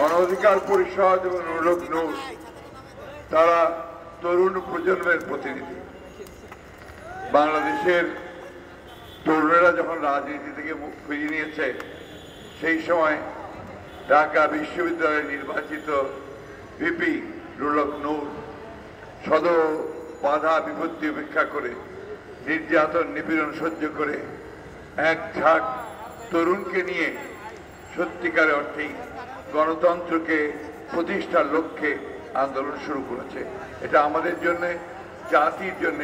গণঅধিকার পরিষদ এবং নুরুল নূর তারা তরুণ প্রজন্মের প্রতিনিধি। বাংলাদেশের তরুণেরা যখন রাজনীতি থেকে মুখ ফিরিয়ে নিয়েছে, সেই সময় ঢাকা বিশ্ববিদ্যালয়ে নির্বাচিত ভিপি রুলক নূর সদ বাধা বিপত্তি উপেক্ষা করে, নির্যাতন, নিপীড়ন সহ্য করে এক ঝাঁক তরুণকে নিয়ে সত্যিকার অর্থেই গণতন্ত্রকে প্রতিষ্ঠার লক্ষ্যে আন্দোলন শুরু করেছে। এটা আমাদের জন্য, জাতির জন্য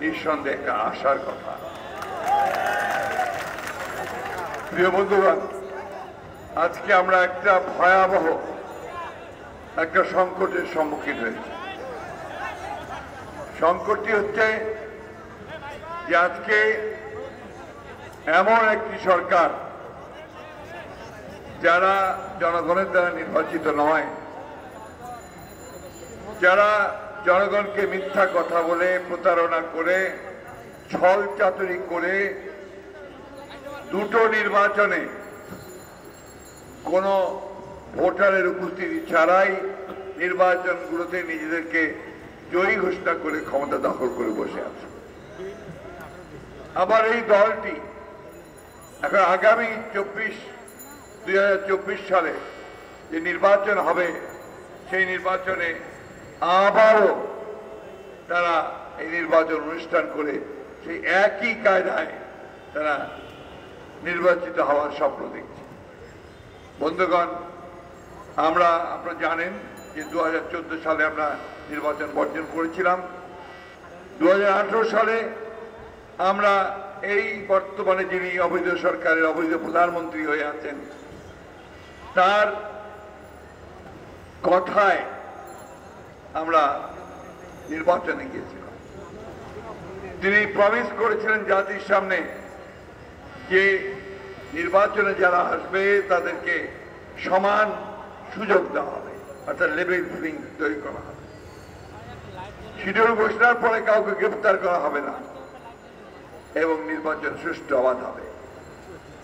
নিঃসন্দেহে একটা আশার কথা। প্রিয় বন্ধুগণ, আজকে আমরা একটা ভয়াবহ একটা সংকটের সম্মুখীন হয়েছি। সংকটটি হচ্ছে যে আজকে এমন একটি সরকার যারা জনগণের দ্বারা নির্বাচিত নয়, যারা জনগণকে মিথ্যা কথা বলে প্রতারণা করে, ছল চাতুরি করে, দুটো নির্বাচনে কোনো ভোটারের উপস্থিতি ছাড়াই নির্বাচনগুলোতে নিজেদেরকে জয়ী ঘোষণা করে ক্ষমতা দখল করে বসে আছে। আবার এই দলটি এখন আগামী চব্বিশ দু হাজার চব্বিশ সালে যে নির্বাচন হবে, সেই নির্বাচনে আবারও তারা এই নির্বাচন অনুষ্ঠান করে সেই একই কায়দায় তারা নির্বাচিত হওয়ার স্বপ্ন দেখছে। বন্ধুগণ, আমরা, আপনারা জানেন যে দু হাজার চোদ্দ সালে আমরা নির্বাচন বর্জন করেছিলাম। দু হাজার আঠেরো সালে আমরা এই বর্তমানে যিনি অবৈধ সরকারের অবৈধ প্রধানমন্ত্রী হয়ে আছেন তার কথায় আমরা নির্বাচনে গিয়েছিলাম। তিনি প্রমিস করেছিলেন জাতির সামনে যে নির্বাচনে যারা আসবে, তাদেরকে সমান সুযোগ দেওয়া হবে, অর্থাৎ লেভেল ফিলিং তৈরি করা হবে। শিডিউল ঘোষণার পরে কাউকে গ্রেফতার করা হবে না, এবং নির্বাচন সুষ্ঠু অবাধ হবে।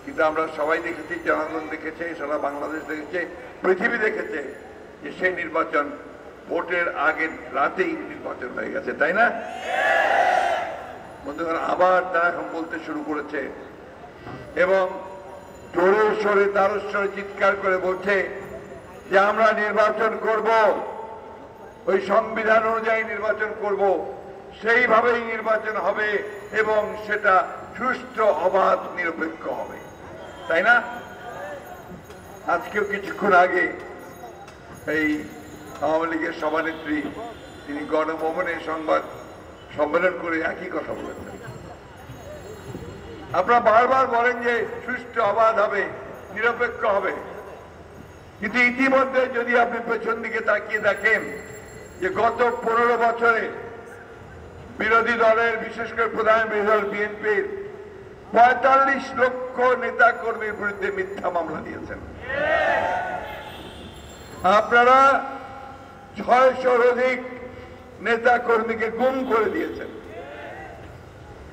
কিন্তু আমরা সবাই দেখেছি, জনগণ দেখেছে, সারা বাংলাদেশ দেখেছে, পৃথিবী দেখেছে যে সেই নির্বাচন ভোটের আগের রাতেই নির্বাচন হয়ে গেছে, তাই না? বন্ধুগণ, আবার তারা এখন বলতে শুরু করেছে। এবং জোরে সরে তারস্বরে চিৎকার করে বলছে যে, আমরা নির্বাচন করব, ওই সংবিধান অনুযায়ী নির্বাচন করব, সেইভাবেই নির্বাচন হবে এবং সেটা সুষ্ঠু, অবাধ, নিরপেক্ষ হবে। তাই না? আজকেও কিছুক্ষণ আগে এই আওয়ামী লীগের সভানেত্রী, তিনি গণভবনে সংবাদ সম্মেলন করে একই কথা বলেছেন। আপনারা বারবার বলেন যে সুষ্ঠু অবাধ হবে, নিরপেক্ষ হবে। কিন্তু ইতিমধ্যে যদি আপনি পেছন দিকে তাকিয়ে দেখেন যে গত পনেরো বছরে বিরোধী দলের, বিশেষ করে প্রধান বিরোধী দল বিএনপির পঁয়তাল্লিশ লক্ষ নেতা কর্মীর বিরুদ্ধে মিথ্যা মামলা দিয়েছেন। আপনারা ছয়শোর অধিক নেতা কর্মীকে গুম করে দিয়েছেন।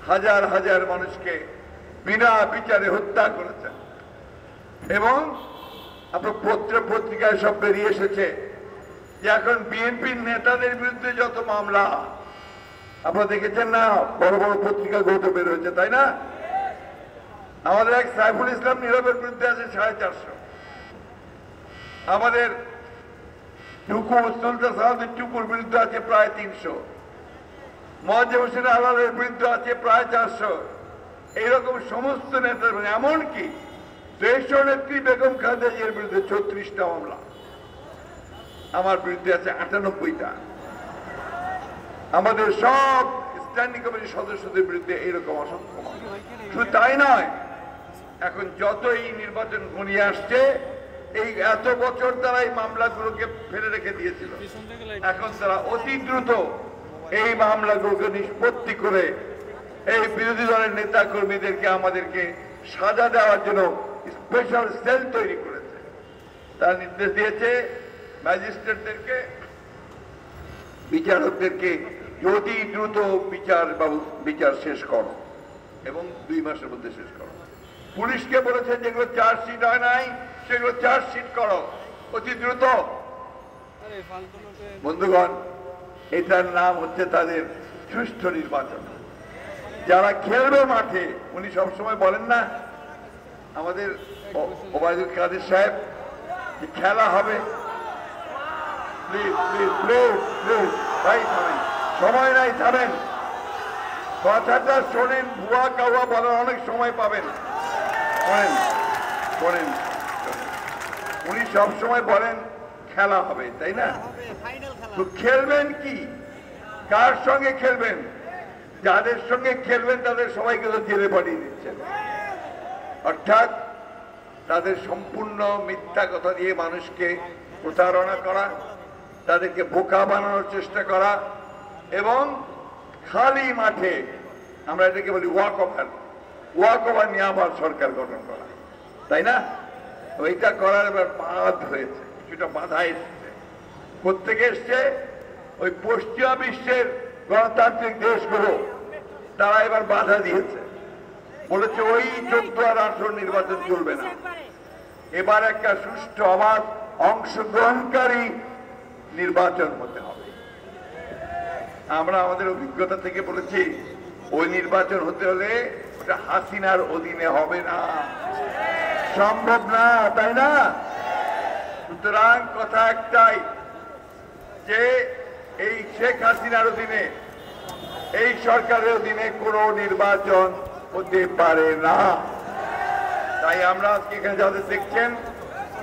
হাজার হাজার মানুষকে বিনা বিচারে হত্যা করেছেন। এবং আপনার পত্র পত্রিকায় সব বেরিয়ে এসেছে যে এখন বিএনপির নেতাদের বিরুদ্ধে যত মামলা, আপনারা দেখেছেন না? বড় বড় পত্রিকা গত বের হয়েছে, তাই না? আমাদের এক সাইফুল ইসলাম নীরবের বিরুদ্ধে আছে সাড়ে চারশো। আমাদের টুকু সুলতান সাহাদের টুকুর বিরুদ্ধে আছে প্রায় তিনশো। মহাজেব হোসেন আলালের বিরুদ্ধে আছে প্রায় চারশো। এইরকম সমস্ত নেতা এমনকি শ্রেষ্ঠ নেত্রী বেগম খালেদাজিয়ার বিরুদ্ধে ছত্রিশটা মামলা। আমার বিরুদ্ধে আছে আটানব্বইটা। আমাদের সব স্ট্যান্ডিং কমিটির সদস্যদের বিরুদ্ধে এইরকম অসংখ্য শুধু তাই নয় এখন যতই নির্বাচন ঘনিয়ে আসছে, এই এত বছর তারা এই মামলাগুলোকে ফেলে রেখে দিয়েছিল। এখন তারা অতি দ্রুত এই মামলাগুলোকে নিষ্পত্তি করে এই বিরোধী দলের নেতা কর্মীদেরকে আমাদেরকে সাজা দেওয়ার জন্য স্পেশাল সেল তৈরি করেছে। তার নির্দেশ দিয়েছে ম্যাজিস্ট্রেটদেরকে, বিচারকদেরকে যদি দ্রুত বিচার বিচার শেষ করো এবং দুই মাসের মধ্যে শেষ পুলিশকে বলেছে যেগুলো চার্জশিট হয় নাই সেগুলো চার্জশিট করো। অতি দ্রুত। বন্ধুগণ, এটার নাম হচ্ছে তাদের সুষ্ঠু নির্বাচন। যারা খেলবে মাঠে, উনি সবসময় বলেন না, আমাদের ওবায়দুল কাদের সাহেব, যে খেলা হবে। সময় নাই, থামেন। কথাটা শোনেন, ভুয়া কাউয়া বলার অনেক সময় পাবেন। শোনেন শোনেন উনি সবসময় বলেন খেলা হবে তাই না? তো খেলবেন কি? কার সঙ্গে খেলবেন? যাদের সঙ্গে খেলবেন তাদের সবাইকে তো জেলে পাঠিয়ে দিচ্ছেন। অর্থাৎ তাদের সম্পূর্ণ মিথ্যা কথা দিয়ে মানুষকে প্রতারণা করা তাদেরকে বোকা বানানোর চেষ্টা করা এবং খালি মাঠে আমরা এটাকে বলি ওয়াক ওভার ওয়াক ওভার নিয়ে আবার সরকার গঠন করা। তাই না? ওইটা করার এবার বাদ হয়েছে, কিছুটা বাধা এসছে। প্রত্যেকে এসছে, ওই পশ্চিমা বিশ্বের গণতান্ত্রিক দেশগুলো, তারা এবার বাধা দিয়েছে। বলেছে ওই চোদ্দ আর আঠারো নির্বাচন চলবে না। এবার একটা সুষ্ঠু অবাধ অংশগ্রহণকারী নির্বাচন হতে হবে। আমরা আমাদের অভিজ্ঞতা থেকে বলেছি, ওই নির্বাচন হতে হলে হাসিনার অধীনে হবে না। সম্ভব না, তাই না? সুতরাং কথা একটাই, যে এই শেখ হাসিনার অধীনে, এই সরকারের অধীনে কোনো নির্বাচন হতে পারে না। তাই আমরা আজকে এখানে যাদের দেখছেন,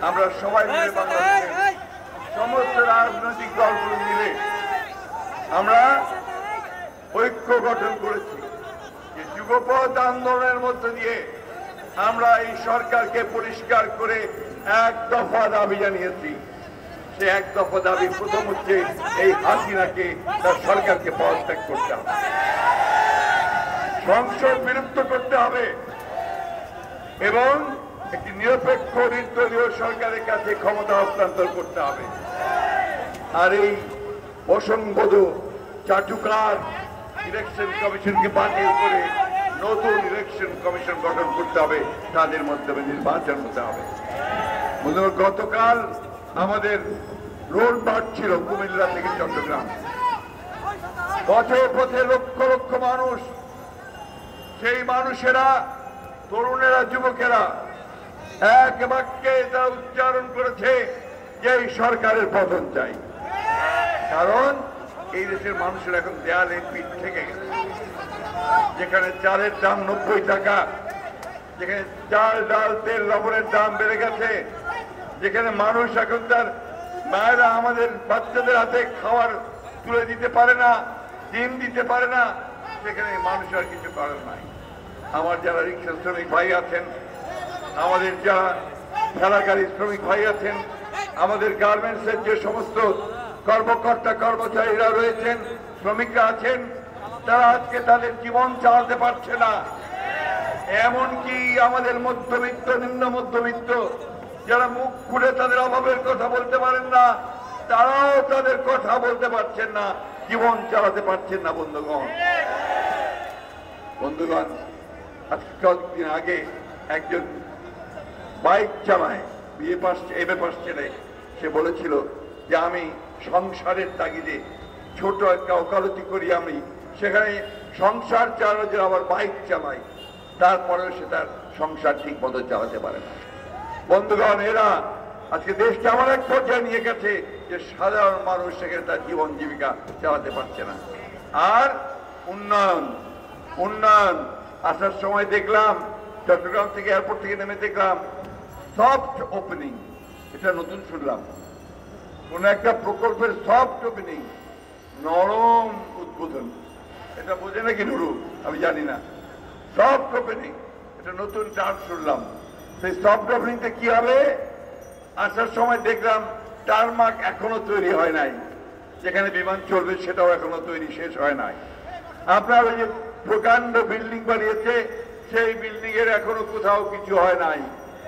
আমরা সবাই মিলে বাংলাদেশের সমস্ত রাজনৈতিক দলগুলো মিলে আমরা ঐক্য গঠন করেছি। যুগপথ আন্দোলনের মধ্য দিয়ে আমরা এই সরকারকে পরিষ্কার করে এক দফা দাবি জানিয়েছি। সে এক দফা দাবি প্রথম হচ্ছে এই হাসিনাকে, তার সরকারকে পদত্যাগ করতে হবে। সংসদ বিলুপ্ত করতে হবে এবং একটি নিরপেক্ষ, নির্দলীয় সরকারের কাছে ক্ষমতা হস্তান্তর করতে হবে। আর এই অসংবোধ চাটুকার ইলেকশন কমিশনকে বাতিল করে নতুন ইলেকশন কমিশন গঠন করতে হবে, তাদের মাধ্যমে নির্বাচন হতে হবে। গতকাল আমাদের রোড মার্চ ছিল কুমিল্লা থেকে চট্টগ্রাম। পথে পথে লক্ষ লক্ষ মানুষ, সেই মানুষেরা, তরুণেরা, যুবকেরা, এক বাক্যে তা উচ্চারণ করেছে, যে এই সরকারের পতন চাই। কারণ এই দেশের মানুষের এখন দেয়ালে পিঠ থেকে গেছে। যেখানে চালের দাম নব্বই টাকা, যেখানে চাল, ডাল, তেল, লবণের দাম বেড়ে গেছে, যেখানে মানুষ এখন তার মায়েরা আমাদের বাচ্চাদের হাতে খাওয়ার তুলে দিতে পারে না, ডিম দিতে পারে না, সেখানে মানুষ আর কিছু করার নাই। আমার যারা রিক্সা শ্রমিক ভাই আছেন, আমাদের যারা ঠেলাগাড়ি শ্রমিক ভাই আছেন, আমাদের গার্মেন্টসের যে সমস্ত কর্মকর্তা, কর্মচারীরা রয়েছেন, শ্রমিকরা আছেন তারা আজকে তাদের জীবন চালাতে পারছে না। এমনকি আমাদের মধ্যবিত্ত, নিম্ন মধ্যবিত্ত, যারা মুখ খুলে তাদের অভাবের কথা বলতে পারেন না, তারাও তাদের কথা বলতে পারছেন না, জীবন চালাতে পারছেন না, বন্ধুগণ। বন্ধুগণ কয়েকদিন আগে একজন বাইক চালায়, বিয়ে পাস এমএ পাস ছেলে, সে বলেছিল যে আমি সংসারের তাগিদে ছোট একটা ওকালতি করি আমি সেখানে সংসার চালানোর আবার বাইক চালাই। তারপরেও সে তার সংসার ঠিক মতো চালাতে পারে না। বন্ধুগণ, এরা আজকে দেশকে এমন এক পর্যায়ে নিয়ে গেছে যে সাধারণ মানুষ সেখানে তার জীবন জীবিকা চালাতে পারছে না। আর উন্নয়ন উন্নয়ন, আসার সময় দেখলাম, চট্টগ্রাম থেকে এয়ারপোর্ট থেকে নেমে দেখলাম সফট ওপেনিং এটা নতুন শুনলাম। কোন একটা প্রকল্পের সফট ওপেনিং নরম উদ্বোধন। এটা বোঝে নাকি নুরু? আমি জানি না। সফট ওপেনিং এটা নতুন টার্ম শুনলাম। সেই সফট ওপেনিংতে কি হবে? আসার সময় দেখলাম টার্মাক এখনও তৈরি হয় নাই। যেখানে বিমান চলবে সেটাও এখনও তৈরি শেষ হয় নাই। আপনার ওই যে প্রকাণ্ড বিল্ডিং বানিয়েছে, সেই বিল্ডিং এর এখনও কোথাও কিছু হয় নাই।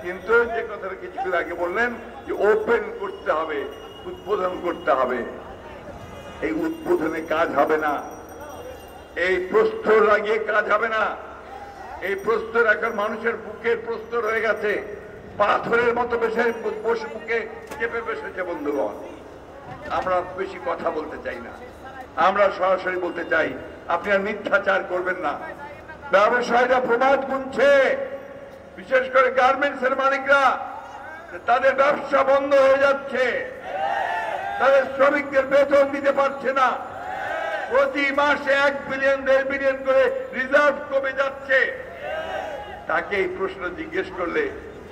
কিন্তু যে কথাটা কিছুদিন আগে বললেন যে ওপেন করতে হবে, উদ্বোধন করতে হবে। এই উদ্বোধনে কাজ হবে না। এই প্রস্তর লাগিয়ে কাজ হবে না। এই প্রস্তর এখন মানুষের বুকের প্রস্তর হয়ে গেছে। পাথরের মতো বেশি বসে বুকে চেপে বসেছে, বন্ধুগণ। আমরা বেশি কথা বলতে চাই না। আমরা সরাসরি বলতে চাই, আপনি আর মিথ্যাচার করবেন না। ব্যবসায়ীরা প্রবাদ গুনছে। বিশেষ করে গার্মেন্টস এর মালিকরা তাদের ব্যবসা বন্ধ হয়ে যাচ্ছে। তাদের শ্রমিকদের বেতন দিতে পারছে না। প্রতি মাসে এক বিলিয়ন দেড় বিলিয়ন করে রিজার্ভ কমে যাচ্ছে। তাকে এই প্রশ্ন জিজ্ঞেস করলে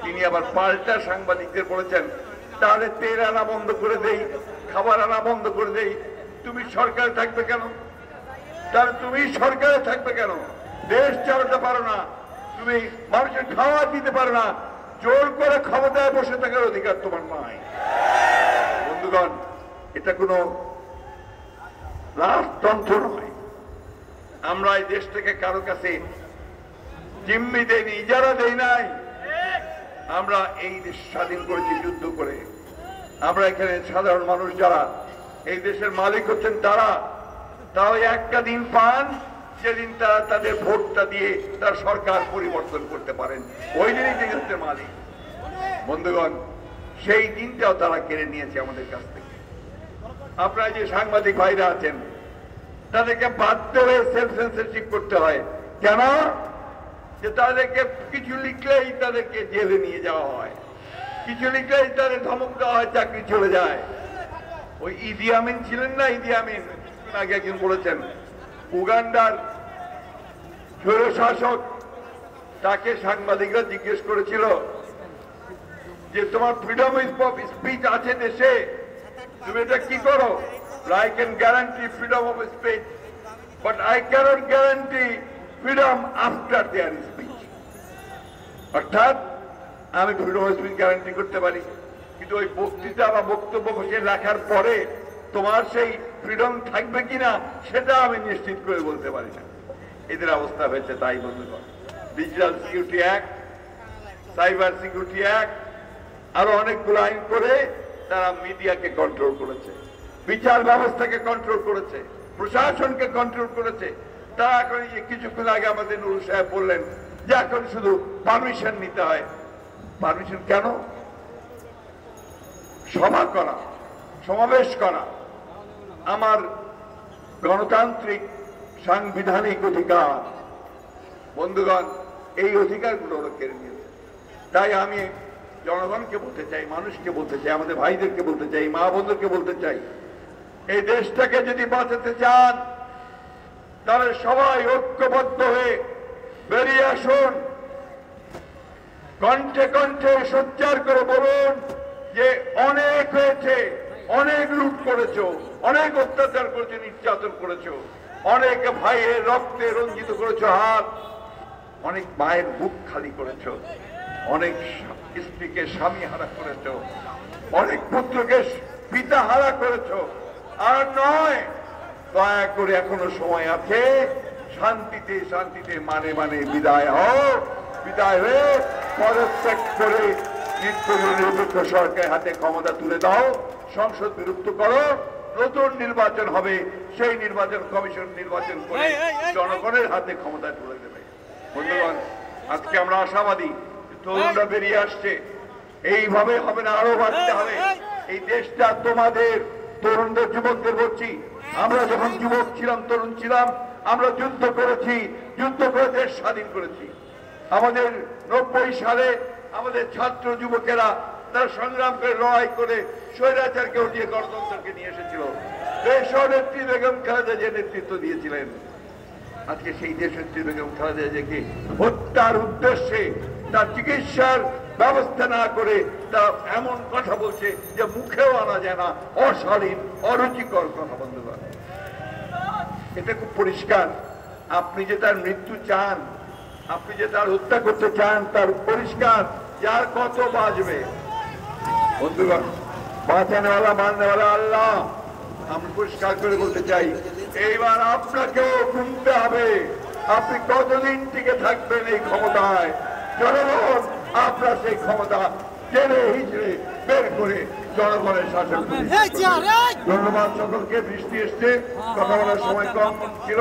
তিনি আবার পাল্টা সাংবাদিকদের বলেছেন, তাহলে তেল আনা বন্ধ করে দেই, খাবার আনা বন্ধ করে দেই, তুমি সরকারে থাকবে কেন? তাহলে তুমি সরকারে থাকবে কেন? দেশ চালাতে পারো না, তুমি মানুষের খাওয়া দিতে পারো না, জোর করে ক্ষমতায় বসে থাকার অধিকার তোমার নাই। বন্ধুগণ, এটা কোনো রাজতন্ত্র আমরা এই দেশ থেকে কারও কাছে জিম্মি দেয়নি, ইজারা দেই নাই। আমরা এই দেশ স্বাধীন করেছি যুদ্ধ করে। আমরা এখানে সাধারণ মানুষ যারা, এই দেশের মালিক হচ্ছেন তারা। তাও একটা দিন পান, যেদিন তারা তাদের ভোটটা দিয়ে তার সরকার পরিবর্তন করতে পারেন। ওই দিনই তিনি হচ্ছে মালিক। বন্ধুগণ, সেই দিনটাও তারা কেড়ে নিয়েছে আমাদের কাছ থেকে। আপনারা যে সাংবাদিক ভাইরা আছেন, তাদেরকে বাধ্য হয়ে সেলফ সেন্সারশিপ করতে হয়। কেন? যে তাদেরকে কিছু লিখলেই তাদেরকে জেলে নিয়ে যাওয়া হয়। কিছু লিখলেই তাদের ধমক দেওয়া হয়, চাকরি চলে যায়। ওই ইদি আমিন ছিলেন না? ইদি আমিন আগে একজন বলেছেন, উগান্ডার শাসক তাকে সাংবাদিকরা জিজ্ঞেস করেছিল যে, তোমার ফ্রিডম অফ স্পিচ আছে দেশে? তুমি এটা কি করো? I can guarantee freedom of speech but I cannot guarantee freedom after their speech অর্থাৎ, আমি ফ্রিডম অফ স্পিচ গ্যারান্টি করতে পারি। কিন্তু ওই বক্তৃতা বা বক্তব্য বসে লেখার পরে তোমার সেই ফ্রিডম থাকবে কিনা, সেটা আমি নিশ্চিত করে বলতে পারি না। এদের অবস্থা হয়েছে তাই বন্ধুগণ digital security act cyber security act আরও অনেকগুলো আইন করে তারা মিডিয়াকে কন্ট্রোল করেছে, বিচার ব্যবস্থাকে কন্ট্রোল করেছে, প্রশাসনকে কন্ট্রোল করেছে। তারা এখন কিছুক্ষণ আগে আমাদের নুরুল সাহেব বললেন যে এখন শুধু পারমিশন নিতে হয়। পারমিশন কেন? সভা করা, সমাবেশ করা। আমার গণতান্ত্রিক সাংবিধানিক অধিকার। বন্ধুগণ, এই অধিকারগুলো ওরা কেড়ে নিয়েছে। তাই আমি জনগণকে বলতে চাই, মানুষকে বলতে চাই, আমাদের ভাইদেরকে বলতে চাই, মা বোনদেরকে বলতে চাই, এই দেশটাকে যদি বাঁচাতে চান, তাহলে সবাই ঐক্যবদ্ধ হয়ে বেরিয়ে আসুন। কণ্ঠে কণ্ঠে সোচ্চার করে বলুন যে অনেক হয়েছে, অনেক লুট করেছ, অনেক অত্যাচার করেছ, নির্যাতন করেছ, অনেক ভাইয়ের রক্তে রঞ্জিত করেছ হাত, অনেক মায়ের বুক খালি করেছ। অনেক স্ত্রীকে স্বামী হারা করেছ অনেক পুত্রকে পিতা হারা করেছ আর নয় দয়া করে এখনও সময় আছে শান্তিতে শান্তিতে মানে মানে বিদায় হও বিদায় হয়ে পদত্যাগ করে নিরপেক্ষ সরকারের হাতে ক্ষমতা তুলে দাও সংসদ বিলুপ্ত করো নতুন নির্বাচন হবে সেই নির্বাচন কমিশন নির্বাচন করে জনগণের হাতে ক্ষমতা তুলে দেবে। বন্ধুগণ আজকে আমরা আশাবাদী তরুণরা বেরিয়ে আসছে। এইভাবে হবে না আরও বাড়তে হবে। এই দেশটা তোমাদের তরুণদের যুবকদের বলছি। আমরা যখন যুবক ছিলাম তরুণ ছিলাম আমরা যুদ্ধ করেছি যুদ্ধ করে দেশ স্বাধীন করেছি। আমাদের নব্বই সালে আমাদের ছাত্র যুবকেরা তারা সংগ্রাম করে লড়াই করে স্বৈরাচারকে উঠিয়ে গণতন্ত্রকে নিয়ে এসেছিল। দেশ নেত্রী বেগম খালেদা যে নেতৃত্ব দিয়েছিলেন। আজকে সেই দেশনেত্রী বেগম খালেদা জিয়াকে হত্যার উদ্দেশ্যে তার চিকিৎসার ব্যবস্থা না করে তারা এমন কথা বলছে যে মুখেও আনা যায় না। অশালীন, অরুচিকর কথা বন্ধ এটা খুব পরিষ্কার। আপনি যে তার মৃত্যু চান, আপনি যে তার হত্যা করতে চান, তার পরিষ্কার যার কত বাজবে বন্ধুগণ, বাঁচানেওয়ালা, মাননেওয়ালা আল্লাহ, আমি পরিষ্কার করে বলতে চাই, এইবার আপনাকেও শুনতে হবে। আপনি কতদিন টিকে থাকবেন এই ক্ষমতায়? জনগণ আপনার সেই ক্ষমতা টেনে হিচড়ে বের করে জনগণের শাসন ধন্যবাদ সকলকে বৃষ্টি এসছে কথা বলার সময় কম ছিল।